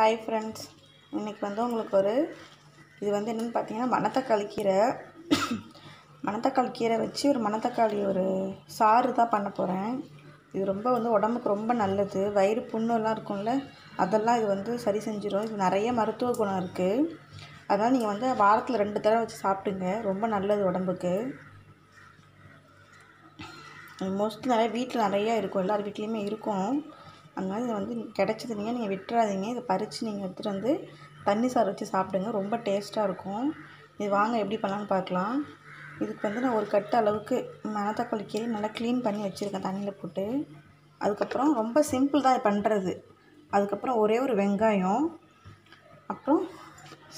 Hi friends இன்றைக்கி வந்து உங்களுக்கு ஒரு இது வந்து என்னென்னு பார்த்தீங்கன்னா மணத்தக்காளி கீரை. மணத்தக்காளி கீரை வச்சு ஒரு மணத்தக்காளி ஒரு சாறு தான் பண்ண போகிறேன் இது ரொம்ப வந்து உடம்புக்கு ரொம்ப நல்லது. வயிறு புண்ணெல்லாம் இருக்கும்ல அதெல்லாம் இது வந்து சரி செஞ்சிடும் இது நிறைய மருத்துவ குணம் இருக்குது அதனால் நீங்கள் வந்து வாரத்தில் ரெண்டு தடவை வச்சு சாப்பிடுங்க. ரொம்ப நல்லது உடம்புக்கு. மோஸ்ட்லி நிறைய வீட்டில் நிறையா இருக்கும். எல்லார் வீட்லேயுமே இருக்கும். அதனால் இதை வந்து கிடச்சது நீங்கள் விட்டுறாதீங்க. இதை பறித்து நீங்கள் எடுத்துகிட்டு வந்து தண்ணி சாறு வச்சு சாப்பிடுங்க. ரொம்ப டேஸ்ட்டாக இருக்கும். இது வாங்க எப்படி பண்ணலான்னு பார்க்கலாம். இதுக்கு வந்து நான் ஒரு கட்டு அளவுக்கு மணத்தக்காளி கீரை நல்லா க்ளீன் பண்ணி வச்சுருக்கேன் தண்ணியில் போட்டு. அதுக்கப்புறம் ரொம்ப சிம்பிள் தான் இது பண்ணுறது அதுக்கப்புறம் ஒரே ஒரு வெங்காயம். அப்புறம்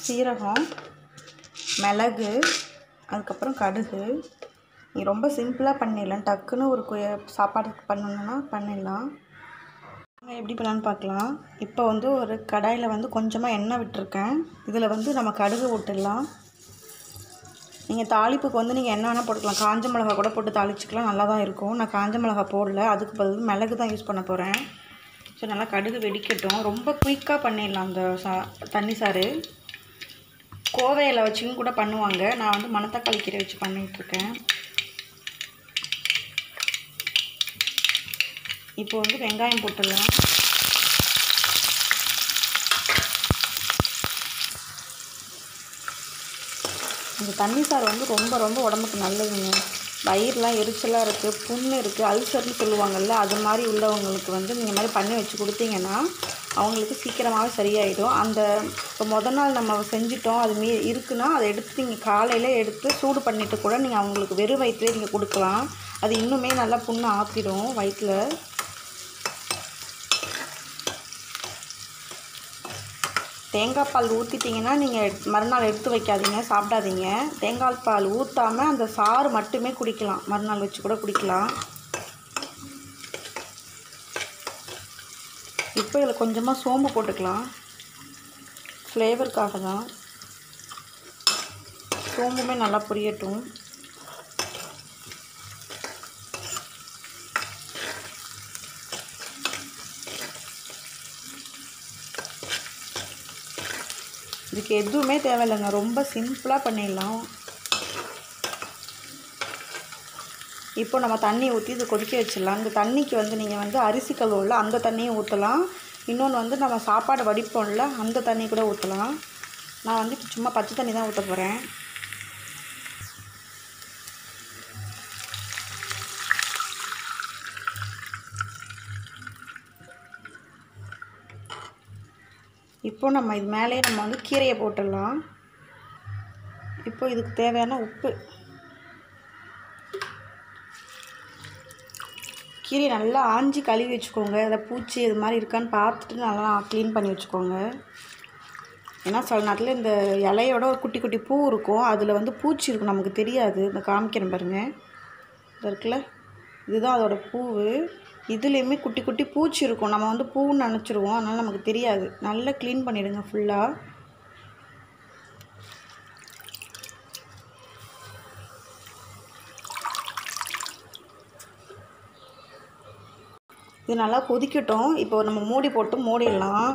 சீரகம் மிளகு அதுக்கப்புறம் கடுகு. நீ ரொம்ப சிம்பிளாக பண்ணிடலாம். டக்குன்னு ஒரு சாப்பாடு பண்ணணுன்னா பண்ணிடலாம். எப்படி பண்ணலான்னு பார்க்கலாம். இப்போ வந்து ஒரு கடாயில் வந்து கொஞ்சமாக எண்ணெய் விட்டுருக்கேன். இதில் வந்து நம்ம கடுகு விட்டுடலாம் நீங்கள் தாளிப்புக்கு வந்து நீங்கள் என்ன வேணால் போட்டுக்கலாம். காஞ்ச மிளகா கூட போட்டு தாளிச்சிக்கலாம் நல்லா தான் இருக்கும். நான் காஞ்ச மிளகா போடல. அதுக்கு பதில் மிளகு தான் யூஸ் பண்ண போகிறேன் ஸோ நல்லா கடுகு வெடிக்கட்டும். ரொம்ப குயிக்காக பண்ணிடலாம் அந்த சா தண்ணி சாறு. கோவையில் வச்சுக்கும் கூட பண்ணுவாங்க. நான் வந்து மணத்தக்காளி கீரை வச்சு பண்ணிகிட்ருக்கேன் இப்போ வந்து வெங்காயம் போட்டுடலாம். இந்த தண்ணி சாறு வந்து ரொம்ப ரொம்ப உடம்புக்கு நல்லதுங்க. வயிறுலாம் எரிச்சலாக இருக்குது புண்ணு இருக்குது அல்சர்னு சொல்லுவாங்கள்ல அது மாதிரி உள்ளவங்களுக்கு வந்து இந்த மாதிரி பண்ணி வச்சு கொடுத்தீங்கன்னா அவங்களுக்கு சீக்கிரமாகவே சரியாயிடும். அந்த இப்போ மொதல் நாள் நம்ம செஞ்சிட்டோம் அது மீ இருக்குன்னா அதை எடுத்து நீங்கள் காலையில் எடுத்து சூடு பண்ணிவிட்டு கூட நீங்கள் அவங்களுக்கு வெறும் வயிற்றுலேயே நீங்கள் கொடுக்கலாம். அது இன்னுமே நல்லா புண்ணை ஆற்றிடும் வயிற்றில் தேங்காய் பால் ஊற்றிட்டிங்கன்னா நீங்கள் மறுநாள் எடுத்து வைக்காதீங்க சாப்பிடாதீங்க. தேங்காய் பால் ஊற்றாமல் அந்த சாறு மட்டுமே குடிக்கலாம். மறுநாள் வச்சு கூட குடிக்கலாம். இப்போ இதில் கொஞ்சமாக சோம்பு போட்டுக்கலாம். ஃப்ளேவருக்காக தான். சோம்புமே நல்லா பொரியட்டும். இதுக்கு எதுவுமே தேவையில்லைங்க. ரொம்ப சிம்பிளாக பண்ணிடலாம். இப்போ நம்ம தண்ணி ஊற்றி இது கொதிக்க வச்சிடலாம். இந்த தண்ணிக்கு வந்து நீங்கள் வந்து அரிசி கழுவுல அந்த தண்ணியும் ஊற்றலாம் இன்னொன்று வந்து நம்ம சாப்பாடு வடிப்போம்ல அந்த தண்ணி கூட ஊற்றலாம் நான் வந்து சும்மா பச்சை தண்ணி தான் ஊற்ற போகிறேன் இப்போ நம்ம இது மேலேயே நம்ம வந்து கீரையை போட்டுடலாம். இப்போ இதுக்கு தேவையான உப்பு. கீரையை நல்லா ஆஞ்சி கழுவி வச்சுக்கோங்க. அதில் பூச்சி இது மாதிரி இருக்கான்னு பார்த்துட்டு நல்லா க்ளீன் பண்ணி வச்சுக்கோங்க. ஏன்னா சில நேரத்தில் இந்த இலையோட ஒரு குட்டி குட்டி பூ இருக்கும். அதில் வந்து பூச்சி இருக்கும். நமக்கு தெரியாது. இந்த காமிக்கிறேன் பாருங்கள் இது இருக்குல்ல? இதுதான் அதோட பூவு. இதுலேயுமே குட்டி குட்டி பூச்சி இருக்கும். நம்ம வந்து பூன்னு நினச்சிருவோம். அதனால் நமக்கு தெரியாது. நல்லா க்ளீன் பண்ணிவிடுங்க ஃபுல்லாக இது நல்லா கொதிக்கட்டும். இப்போ நம்ம மூடி போட்டு மூடிடலாம்.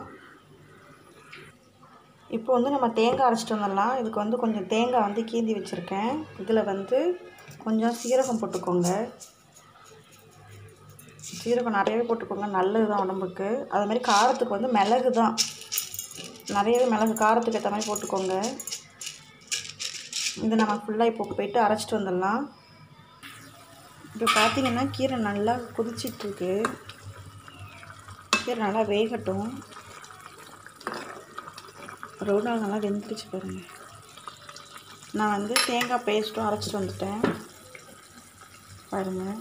இப்போ வந்து நம்ம தேங்காய் அரைச்சிட்டு வந்துடலாம். இதுக்கு வந்து கொஞ்சம் தேங்காய் வந்து கீந்தி வச்சுருக்கேன். இதில் வந்து கொஞ்சம் சீரகம் போட்டுக்கோங்க. சீரகம் நிறையவே போட்டுக்கோங்க. நல்லது தான் உடம்புக்கு. அது மாதிரி காரத்துக்கு வந்து மிளகு தான் நிறையவே மிளகு காரத்துக்கு ஏற்ற மாதிரி போட்டுக்கோங்க. இது நம்ம ஃபுல்லாக இப்போ போயிட்டு அரைச்சிட்டு வந்துடலாம். இப்போ பார்த்தீங்கன்னா கீரை நல்லா கொதிச்சிட்ருக்கு. கீரை நல்லா வேகட்டும். ஒரு நாள் நல்லா வெந்துருச்சு பாருங்கள் நான் வந்து தேங்காய் பேஸ்ட்டும் அரைச்சிட்டு வந்துட்டேன். பாருங்கள்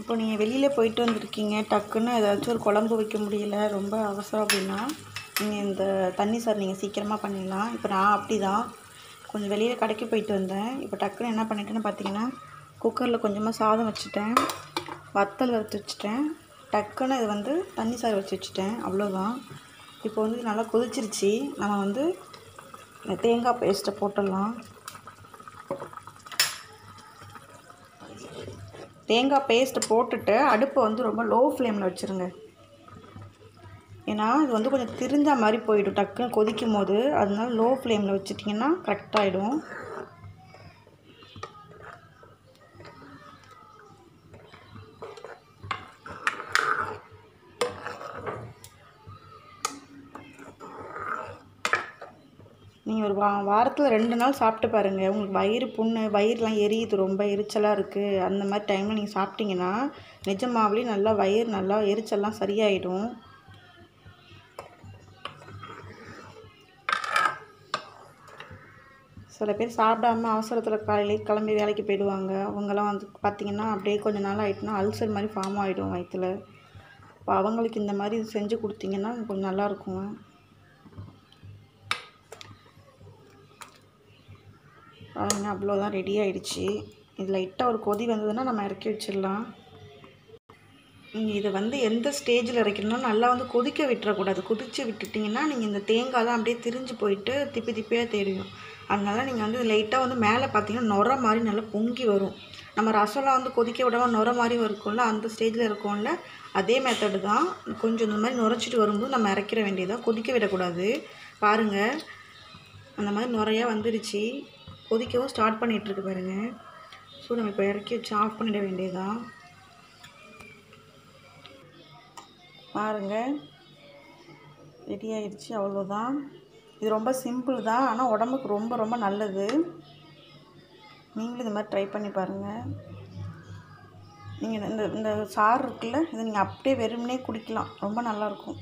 இப்போ நீங்கள் வெளியில் போயிட்டு வந்திருக்கீங்க டக்குன்னு ஏதாச்சும் ஒரு குழம்பு வைக்க முடியல ரொம்ப அவசரம் அப்படின்னா நீங்கள் இந்த தண்ணி சார் நீங்கள் சீக்கிரமாக பண்ணிடலாம். இப்போ நான் அப்படி தான் கொஞ்சம் வெளியில் கடைக்கு போயிட்டு வந்தேன். இப்போ டக்குன்னு என்ன பண்ணிட்டேன்னு பார்த்தீங்கன்னா குக்கரில் கொஞ்சமாக சாதம் வச்சுட்டேன். வத்தல் வறுத்து வச்சுட்டேன். டக்குன்னு இது வந்து தண்ணி சாறு வச்சு வச்சுட்டேன். அவ்வளோதான் இப்போ வந்து நல்லா கொதிச்சிருச்சு. நம்ம வந்து இந்த தேங்காய் பேஸ்ட்டை போட்டுடலாம். தேங்காய் பேஸ்ட்டு போட்டுட்டு அடுப்பை வந்து ரொம்ப லோ ஃப்ளேமில் வச்சுருங்க. ஏன்னா இது வந்து கொஞ்சம் திரிஞ்ச மாதிரி போயிடும் டக்குன்னு கொதிக்கும் போது அதனால லோ ஃப்ளேமில் வச்சுட்டிங்கன்னா கரெக்டாகிடும் நீங்கள் ஒரு வா வாரத்தில் ரெண்டு நாள் சாப்பிட்டு பாருங்கள் உங்களுக்கு வயிறு புண்ணு வயிறுலாம் எரியுது ரொம்ப எரிச்சலாக இருக்குது அந்த மாதிரி டைமில் நீங்கள் சாப்பிட்டீங்கன்னா நிஜமாவிலே நல்லா வயிறு நல்லா எரிச்சல்லாம் சரியாயிடும். சில பேர் சாப்பிடாம அவசரத்தில் காலையிலே கிளம்பி வேலைக்கு போயிடுவாங்க. அவங்கெல்லாம் வந்து பார்த்திங்கன்னா அப்படியே கொஞ்ச நாள் ஆகிட்டுனா அல்சர் மாதிரி ஃபார்ம் ஆகிடும் வயிற்றுல இப்போ அவங்களுக்கு இந்த மாதிரி செஞ்சு கொடுத்தீங்கன்னா கொஞ்சம் நல்லாயிருக்கும் பாருங்க அவ்வளோதான் ரெடி ஆயிடுச்சு. இது லைட்டாக ஒரு கொதி வந்ததுன்னா நம்ம இறக்கி வச்சிடலாம். நீங்கள் இதை வந்து எந்த ஸ்டேஜில் இறக்கணும்னா நல்லா வந்து கொதிக்க விட்டுறக்கூடாது. கொதித்து விட்டுட்டிங்கன்னா நீங்கள் இந்த தேங்காய்லாம் அப்படியே திரிஞ்சு போயிட்டு திப்பி திப்பியாக தெரியும். அதனால நீங்கள் வந்து லைட்டாக வந்து மேலே பார்த்தீங்கன்னா நுர மாதிரி நல்லா பொங்கி வரும். நம்ம ரசம்லாம் வந்து கொதிக்க விடாமல் நுர மாதிரி இருக்கும்ல அந்த ஸ்டேஜில் இருக்கும்ல அதே மெத்தடு தான். கொஞ்சம் இந்த மாதிரி நுரைச்சிட்டு வரும்போது நம்ம இறக்கிற வேண்டியதாக கொதிக்க விடக்கூடாது. பாருங்கள் அந்த மாதிரி நுறையா வந்துடுச்சு கொதிக்கவும் ஸ்டார்ட் பண்ணிகிட்ருக்கு பாருங்கள் ஸோ நம்ம இப்போ இறக்கி வச்சு ஆஃப் பண்ணிட வேண்டியதுதான் பாருங்கள் ரெடி ஆயிடுச்சு அவ்வளோதான் இது ரொம்ப சிம்பிள் தான் ஆனால் உடம்புக்கு ரொம்ப ரொம்ப நல்லது. நீங்களும் இது மாதிரி ட்ரை பண்ணி பாருங்கள் நீங்கள் இந்த இந்த சாறு இருக்குல்ல இதை நீங்கள் அப்படியே வெறுமனே குடிக்கலாம். ரொம்ப நல்லாயிருக்கும்